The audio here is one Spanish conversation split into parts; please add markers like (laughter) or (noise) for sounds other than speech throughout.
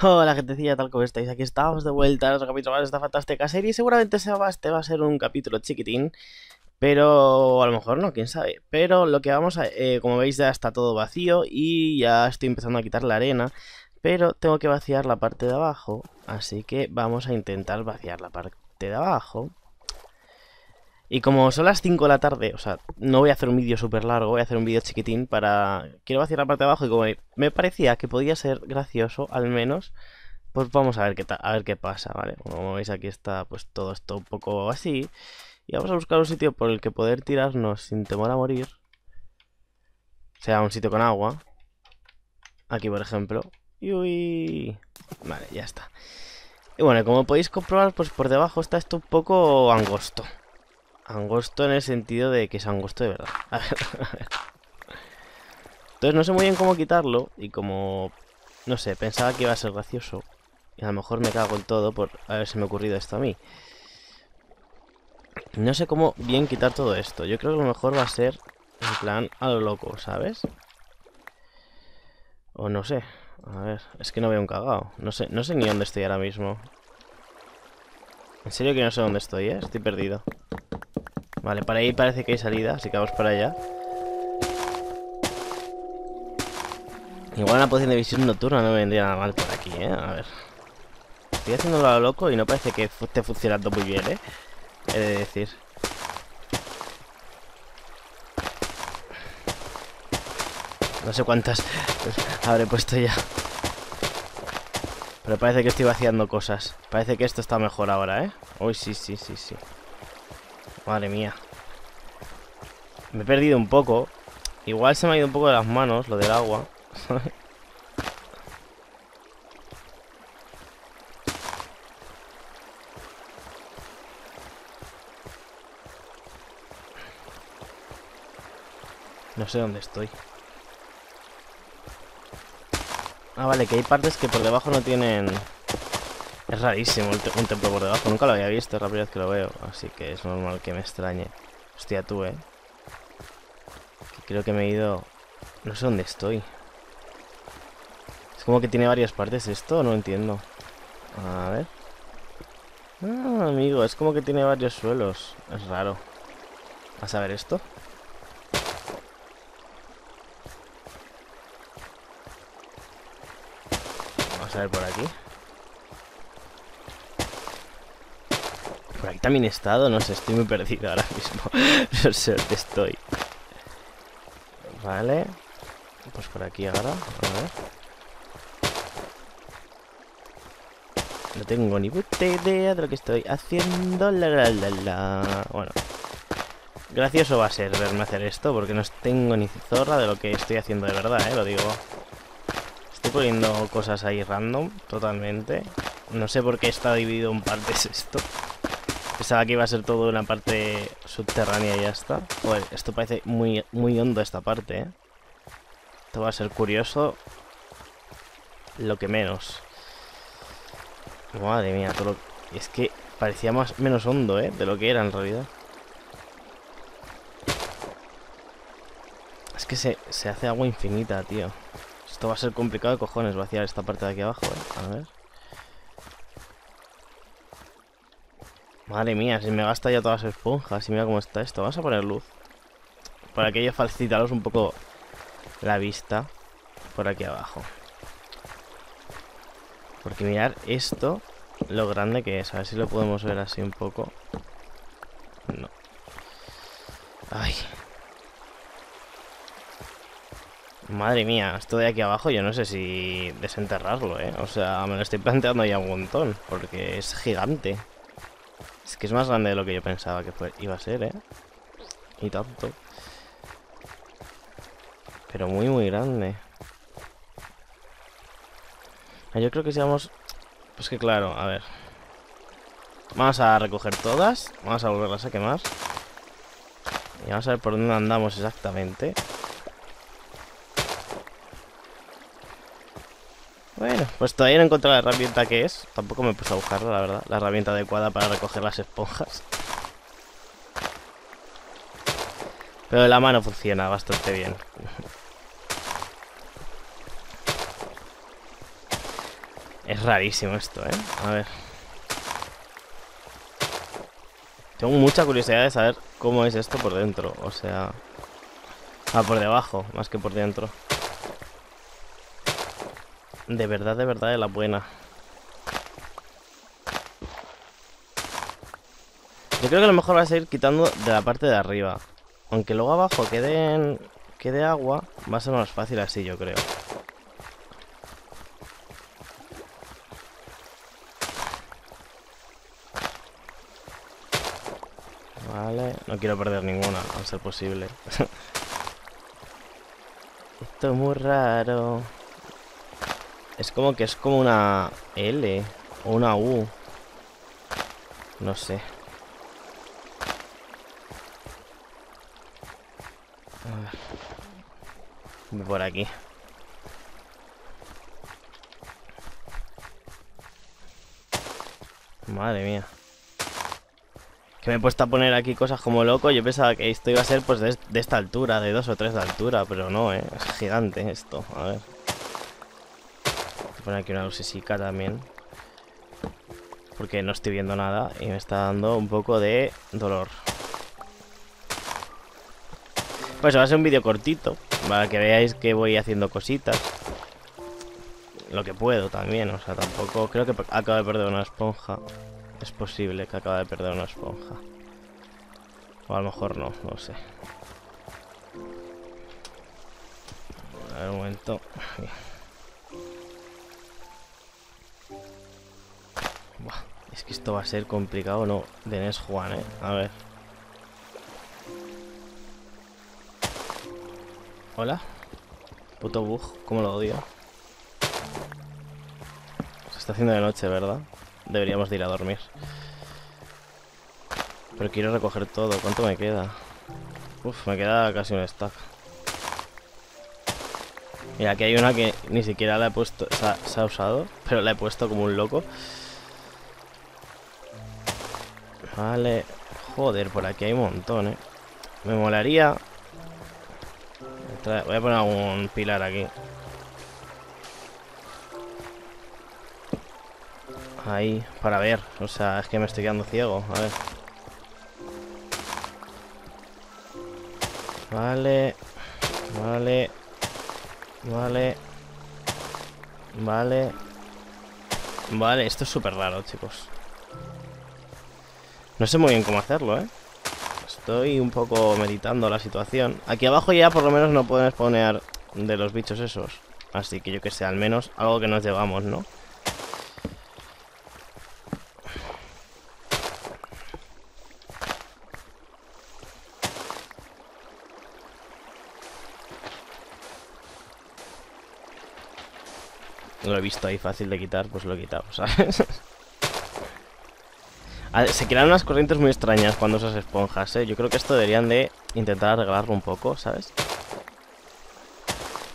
Hola gentecilla, tal como estáis, aquí estamos de vuelta en otro capítulo más de esta fantástica serie. Seguramente este va a ser un capítulo chiquitín Pero a lo mejor no, quién sabe. Pero lo que vamos a... Eh, como veis ya está todo vacío Y ya estoy empezando a quitar la arena Pero tengo que vaciar la parte de abajo Así que vamos a intentar vaciar la parte de abajo y como son las 5 de la tarde, o sea, no voy a hacer un vídeo súper largo, voy a hacer un vídeo chiquitín para... Quiero vaciar la parte de abajo y como me parecía que podía ser gracioso, al menos, pues vamos a ver qué, a ver qué pasa, ¿vale? Como veis aquí está pues todo esto un poco así. Y vamos a buscar un sitio por el que poder tirarnos sin temor a morir. O sea, un sitio con agua. Aquí, por ejemplo. Y uy... Vale, ya está. Y bueno, como podéis comprobar, pues por debajo está esto un poco angosto. Angosto en el sentido de que es angosto de verdad. (laughs) Entonces no sé muy bien cómo quitarlo y como... No sé, pensaba que iba a ser gracioso. Y a lo mejor me cago en todo por haberse me ocurrido esto a mí. No sé cómo bien quitar todo esto. Yo creo que lo mejor va a ser en plan a lo loco, ¿sabes? O no sé. A ver, es que no veo un cagao. No sé, no sé ni dónde estoy ahora mismo. En serio que no sé dónde estoy, ¿eh? Estoy perdido. Vale, para ahí parece que hay salida, así que vamos para allá. Igual una poción de visión nocturna no me vendría nada mal por aquí, ¿eh? A ver. Estoy haciendo lo loco y no parece que esté funcionando muy bien, ¿eh? He de decir. No sé cuántas (laughs) habré puesto ya. Pero parece que estoy vaciando cosas. Parece que esto está mejor ahora, ¿eh? Uy, sí, sí, sí, sí. Madre mía. Me he perdido un poco. Igual se me ha ido un poco de las manos lo del agua. no sé dónde estoy. Ah, vale, que hay partes que por debajo no tienen... Es rarísimo un templo por debajo. Nunca lo había visto, es la primera vez que lo veo. Así que es normal que me extrañe. Hostia, tú, eh. creo que me he ido... No sé dónde estoy. Es como que tiene varias partes esto, no entiendo. A ver. Ah, amigo, es como que tiene varios suelos. Es raro. ¿Vas a ver esto? Vamos a ver por aquí. Por aquí también he estado, no sé, estoy muy perdido ahora mismo. (laughs) no sé dónde estoy. Vale. Pues por aquí ahora, a ver. No tengo ni puta idea de lo que estoy haciendo. La, la, la. Bueno. Gracioso va a ser verme hacer esto, porque no tengo ni zorra de lo que estoy haciendo de verdad, ¿eh? Lo digo. Estoy poniendo cosas ahí random, totalmente. No sé por qué está dividido en partes esto. Pensaba que iba a ser todo una parte subterránea y ya está. Joder, esto parece muy, muy hondo esta parte, ¿eh? Esto va a ser curioso. Lo que menos. Madre mía, todo Es que parecía más menos hondo, ¿eh? De lo que era en realidad. Es que se, se hace agua infinita, tío. Esto va a ser complicado de cojones vaciar esta parte de aquí abajo, ¿eh? A ver. Madre mía, si me gasta ya todas las esponjas. Y mira cómo está esto. Vamos a poner luz. Para que ello facilitaros un poco la vista por aquí abajo. Porque mirar esto, lo grande que es. A ver si lo podemos ver así un poco. No. Ay. Madre mía, esto de aquí abajo yo no sé si desenterrarlo, ¿eh? O sea, me lo estoy planteando ya un montón, porque es gigante. Es que es más grande de lo que yo pensaba que iba a ser, ¿eh? Y tanto. Pero muy, muy grande. Ah, yo creo que si vamos... Pues que claro, a ver. Vamos a recoger todas. Vamos a volverlas a quemar. Y vamos a ver por dónde andamos exactamente. Bueno, pues todavía no he encontrado la herramienta que es. Tampoco me puesto a buscarla, la verdad. La herramienta adecuada para recoger las esponjas. Pero la mano funciona bastante bien. Es rarísimo esto, ¿eh? A ver. Tengo mucha curiosidad de saber cómo es esto por dentro. O sea... Ah, por debajo, más que por dentro. De verdad, de verdad, de la buena. Yo creo que lo mejor va a ser quitando de la parte de arriba. Aunque luego abajo quede, quede agua, va a ser más fácil así, yo creo. Vale, no quiero perder ninguna, a ser posible. (laughs) Esto es muy raro. Es como que es como una L o una U. No sé. A ver. Por aquí. Madre mía. Que me he puesto a poner aquí cosas como loco. Yo pensaba que esto iba a ser pues de, esta altura, de dos o tres de altura, pero no, ¿eh? Es gigante esto. A ver. Poner aquí una lucesica también. Porque no estoy viendo nada y me está dando un poco de dolor. Pues va a ser un vídeo cortito, para que veáis que voy haciendo cositas. Lo que puedo también, o sea, tampoco... Creo que acabo de perder una esponja. Es posible que acabe de perder una esponja. O a lo mejor no, no sé. A ver, un momento. Buah, es que esto va a ser complicado, no. De Juan, eh. A ver. Hola. Puto bug, como lo odio. Se está haciendo de noche, ¿verdad? Deberíamos de ir a dormir. Pero quiero recoger todo. ¿Cuánto me queda? Uf, me queda casi un stack. Mira, aquí hay una que ni siquiera la he puesto... Se ha, usado, pero la he puesto como un loco. Vale. Joder, por aquí hay un montón, ¿eh? Me molaría... Voy a poner un pilar aquí. Ahí, para ver. O sea, es que me estoy quedando ciego. A ver. Vale. Vale. Vale. Vale. Vale, esto es súper raro, chicos. No sé muy bien cómo hacerlo, ¿eh? Estoy un poco meditando la situación. Aquí abajo ya por lo menos no pueden poner de los bichos esos. Así que yo que sé, al menos algo que nos llevamos, ¿no? lo he visto ahí fácil de quitar, pues lo he quitado, (laughs) ¿sabes? Se crean unas corrientes muy extrañas cuando usas esponjas, ¿eh? Yo creo que esto deberían de intentar arreglarlo un poco, ¿sabes?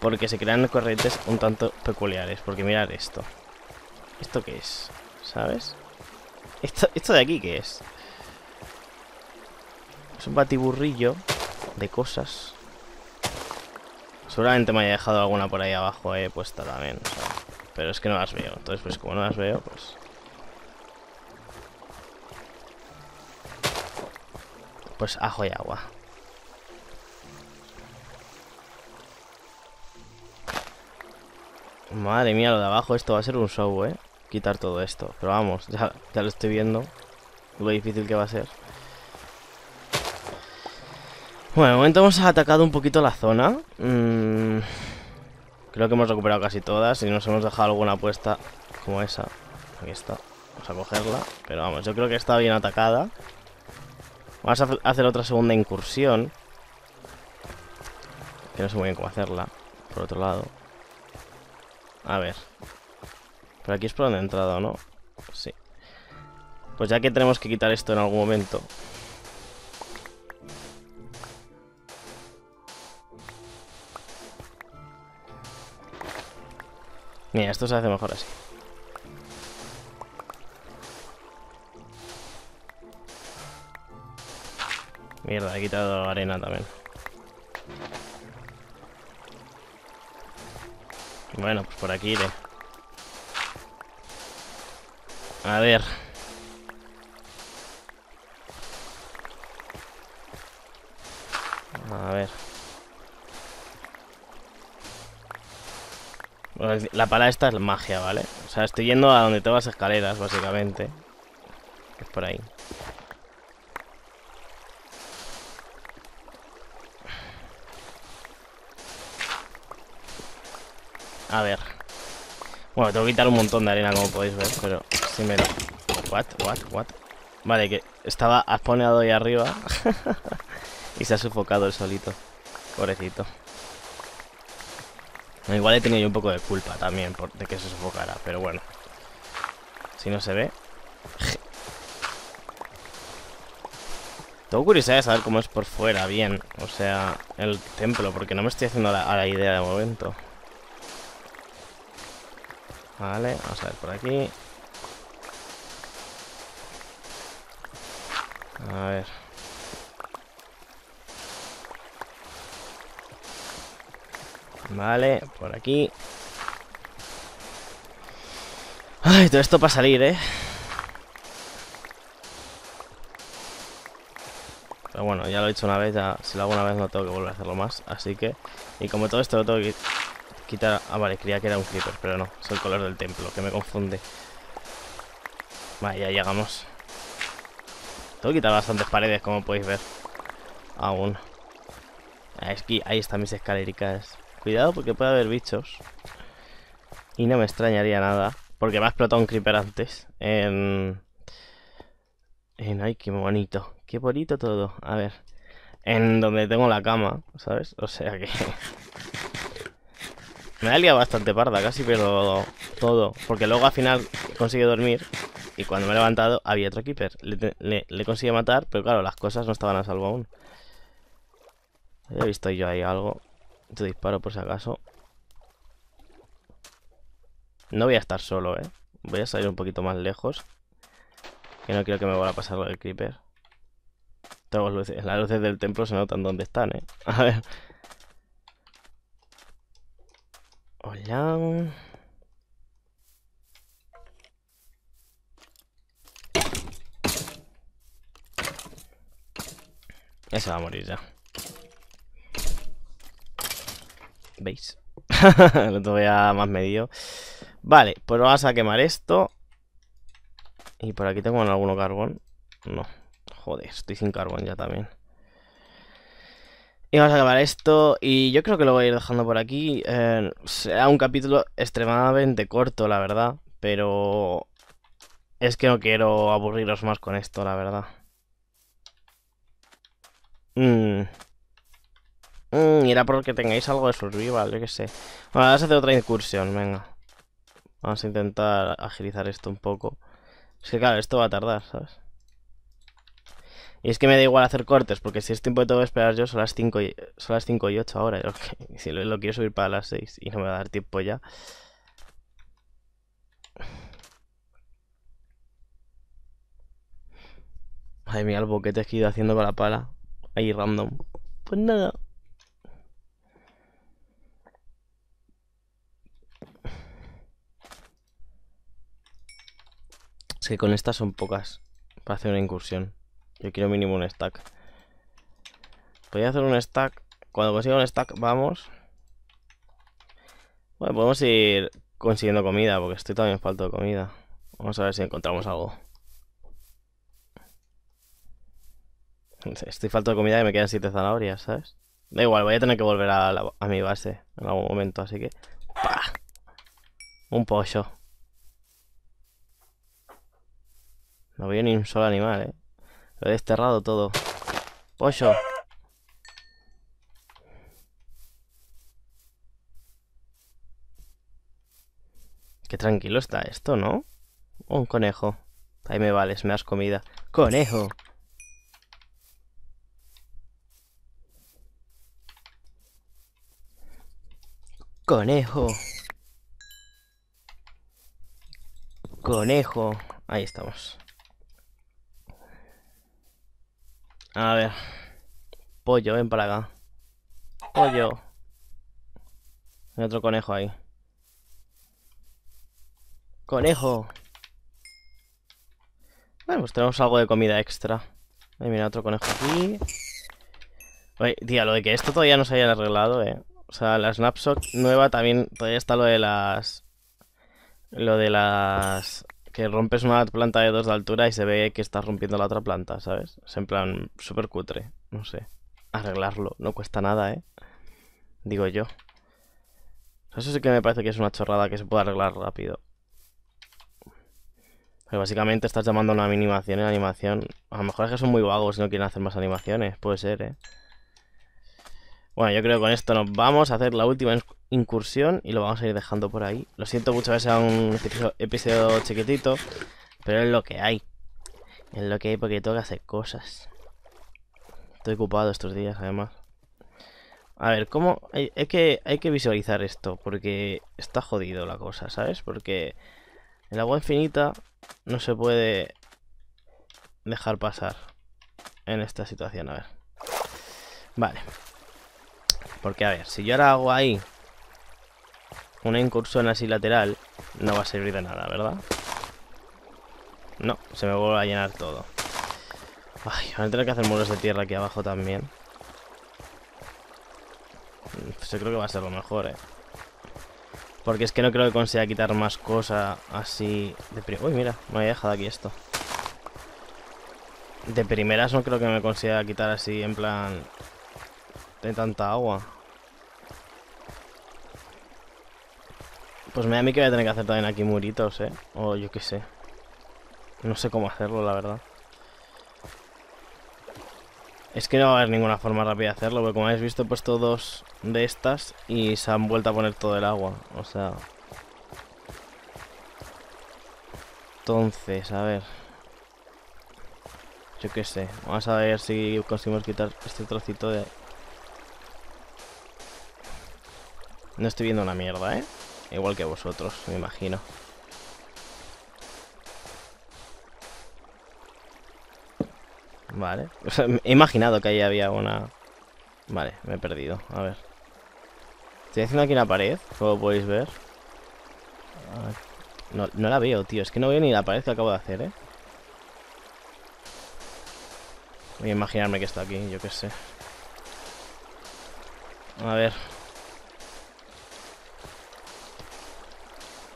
Porque se crean corrientes un tanto peculiares. Porque mirad esto. ¿Esto qué es? ¿Sabes? ¿Esto, de aquí qué es? Es un batiburrillo de cosas. Seguramente me haya dejado alguna por ahí abajo, eh, puesta también. Pero es que no las veo. Entonces, pues como no las veo, pues... Pues ajo y agua. Madre mía, lo de abajo, esto va a ser un show, ¿eh? Quitar todo esto. Pero vamos, ya, lo estoy viendo. Lo difícil que va a ser. Bueno, de momento hemos atacado un poquito la zona. Mmm... Creo que hemos recuperado casi todas y nos hemos dejado alguna puesta como esa. Aquí está. Vamos a cogerla. Pero vamos, yo creo que está bien atacada. Vamos a hacer otra segunda incursión. Que no sé muy bien cómo hacerla. Por otro lado. A ver. Por aquí es por donde he entrado, ¿no? Sí. Pues ya que tenemos que quitar esto en algún momento. Mira, esto se hace mejor así. Mierda, he quitado arena también. Bueno, pues por aquí iré. A ver. A ver. la pala esta es magia, ¿vale? O sea, estoy yendo a donde tengo las escaleras, básicamente. Es por ahí. A ver. Bueno, tengo que quitar un montón de arena, como podéis ver, pero si me lo... What, what, what? Vale, que estaba asponeado ahí arriba (laughs) y se ha sufocado el solito. Pobrecito. Igual he tenido yo un poco de culpa también por, de que se sofocara, pero bueno. Si no se ve... Tengo curiosidad de saber cómo es por fuera, bien. O sea, el templo, porque no me estoy haciendo a la idea de momento. Vale, vamos a ver por aquí. A ver. Vale, por aquí. Ay, todo esto para salir, ¿eh? Pero bueno, ya lo he hecho una vez, ya si lo hago una vez no tengo que volver a hacerlo más. Así que... Y como todo esto lo tengo que quitar... Ah, vale, creía que era un creeper, pero no. Es el color del templo, que me confunde. Vale, ya llegamos. Tengo que quitar bastantes paredes, como podéis ver. Aún. Ah, es que ahí están mis escalericas. Cuidado porque puede haber bichos. Y no me extrañaría nada. Porque me ha explotado un creeper antes. En... En... Ay, qué bonito. Qué bonito todo. A ver. En donde tengo la cama, ¿sabes? O sea que... Me ha liado bastante parda, casi pero todo. Porque luego al final consigue dormir y cuando me he levantado había otro keeper. Le, le, consigue matar, pero claro, las cosas no estaban a salvo aún. He visto yo ahí algo. Te disparo por si acaso. No voy a estar solo, ¿eh? Voy a salir un poquito más lejos. Que no quiero que me vuelva a pasar lo del creeper. Tengo luces. Las luces del templo se notan dónde están, ¿eh? (laughs) A ver. Hola. Ya se va a morir ya. ¿Veis? (laughs) Lo ya más medio. Vale, pues vamos a quemar esto. Y por aquí tengo alguno carbón. No. Joder, estoy sin carbón ya también. Y vamos a acabar esto. Y yo creo que lo voy a ir dejando por aquí. Eh, será un capítulo extremadamente corto, la verdad. Pero es que no quiero aburriros más con esto, la verdad. Mmm. Mmm, era porque tengáis algo de survival, yo que sé. Bueno, vamos a hacer otra incursión, venga. Vamos a intentar agilizar esto un poco. Es que claro, esto va a tardar, ¿sabes? Y es que me da igual hacer cortes, porque si es tiempo de todo esperar yo, son las 5 y, son las 5 y 8 ahora. (laughs) si lo, quiero subir para las 6 y no me va a dar tiempo ya. Ay, mira el boquete que he ido haciendo con la pala. Ahí random. Pues nada. Es que con estas son pocas para hacer una incursión. Yo quiero mínimo un stack. Voy a hacer un stack. Cuando consiga un stack, vamos. Bueno, podemos ir consiguiendo comida, porque estoy también falto de comida. Vamos a ver si encontramos algo. Estoy falto de comida y me quedan 7 zanahorias, ¿sabes? Da igual, voy a tener que volver a, a mi base en algún momento, así que... ¡Pah! Un pollo. No veo ni un solo animal, ¿eh? Lo he desterrado todo. Pollo. Qué tranquilo está esto, ¿no? Un conejo. Ahí me vales, me das comida. ¡Conejo! Conejo. Conejo. Ahí estamos. A ver. Pollo, ven para acá. Pollo. Hay otro conejo ahí. Conejo. Vale, pues tenemos algo de comida extra. Ahí mira, otro conejo aquí. Oye, tía, lo de que esto todavía no se haya arreglado, eh. O sea, la snapshot nueva también todavía está lo de las... Lo de las... Que rompes una planta de dos de altura y se ve que estás rompiendo la otra planta, ¿sabes? Es en plan súper cutre, no sé. Arreglarlo, no cuesta nada, ¿eh? Digo yo. Eso sí que me parece que es una chorrada que se puede arreglar rápido. Pero básicamente estás llamando a una animación y la animación... A lo mejor es que son muy vagos y no quieren hacer más animaciones. Puede ser, ¿eh? Bueno, yo creo que con esto nos vamos a hacer la última incursión y lo vamos a ir dejando por ahí. Lo siento mucho que sea un episodio chiquitito, pero es lo que hay. Es lo que hay porque tengo que hacer cosas. Estoy ocupado estos días, además. A ver, ¿cómo...? Hay, que, hay que visualizar esto, porque está jodido la cosa, ¿sabes? Porque el agua infinita no se puede dejar pasar en esta situación, a ver. Vale. Porque, a ver, si yo ahora hago ahí una incursión así lateral, no va a servir de nada, ¿verdad? No, se me vuelve a llenar todo. Ay, van a tener que hacer muros de tierra aquí abajo también. Pues yo creo que va a ser lo mejor, ¿eh? Porque es que no creo que consiga quitar más cosas así de Uy, mira, me había dejado aquí esto. De primeras no creo que me consiga quitar así, en plan... De tanta agua. Pues me da a mí que voy a tener que hacer también aquí muritos, ¿eh? O yo qué sé. No sé cómo hacerlo, la verdad. Es que no va a haber ninguna forma rápida de hacerlo, porque como habéis visto he puesto dos de estas y se han vuelto a poner todo el agua. O sea... Entonces, a ver... Yo qué sé. Vamos a ver si conseguimos quitar este trocito de... No estoy viendo una mierda, ¿eh? Igual que vosotros, me imagino. Vale. he imaginado que ahí había una... Vale, me he perdido. A ver. Estoy haciendo aquí una pared, como podéis ver. No, no la veo, tío. Es que no veo ni la pared que acabo de hacer, ¿eh? Voy a imaginarme que está aquí, yo qué sé. A ver.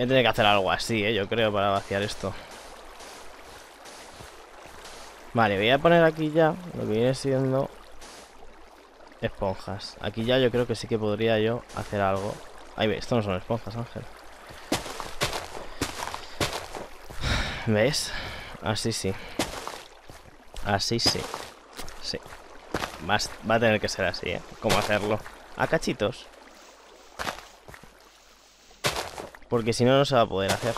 Voy a tener que hacer algo así, ¿eh? Yo creo, para vaciar esto. Vale, voy a poner aquí ya lo que viene siendo esponjas. Aquí ya yo creo que sí que podría yo hacer algo. Ahí ve, esto no son esponjas, Ángel. ¿Ves? Así sí. Así sí. Sí. Va, a tener que ser así, ¿eh? ¿Cómo hacerlo? A cachitos. Porque si no, no se va a poder hacer.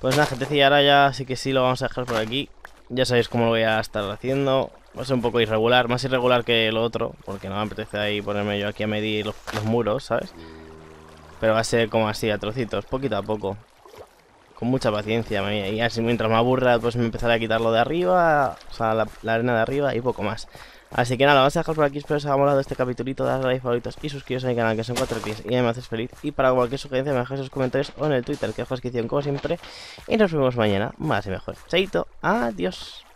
Pues nada, gente, y ahora ya sí que sí lo vamos a dejar por aquí. Ya sabéis cómo lo voy a estar haciendo. Va a ser un poco irregular, más irregular que lo otro, porque no me apetece ahí ponerme yo aquí a medir los, muros, ¿sabes? Pero va a ser como así, a trocitos, poquito a poco. Con mucha paciencia, y así mientras me aburra, pues me empezaré a quitar lo de arriba, o sea, la, arena de arriba y poco más. Así que nada, vamos a dejar por aquí, espero que os haya molado este capitulito, dadle like, favoritos y suscribiros a mi canal que son cuatro pies y me haces feliz. Y para cualquier sugerencia me dejáis sus comentarios o en el Twitter que dejo descripción como siempre. Y nos vemos mañana, más y mejor. Chaito, adiós.